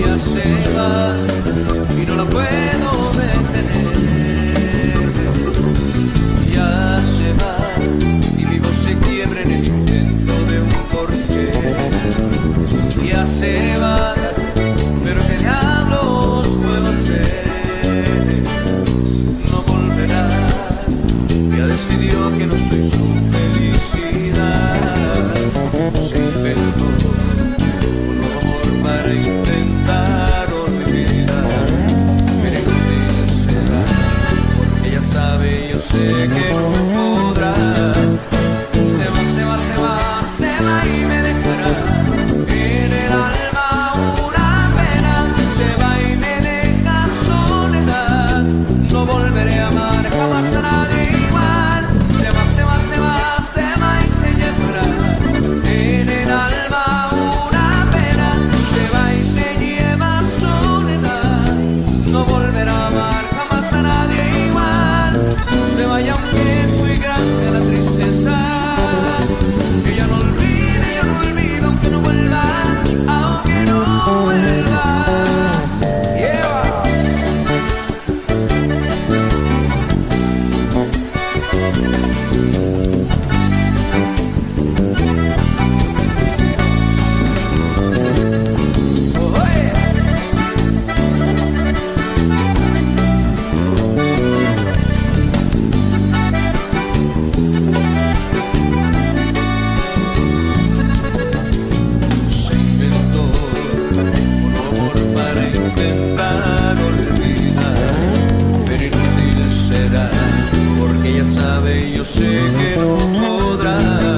Ya se va y no la puedo detener. Ya se va y mi voz se quiebre en el centro de un porqué. Ya se va. que no soy su felicidad. Se inventó un amor para intentar olvidar. Pero ella se da. Ella sabe, yo sé que no. ella sabe, yo sé que no podrá.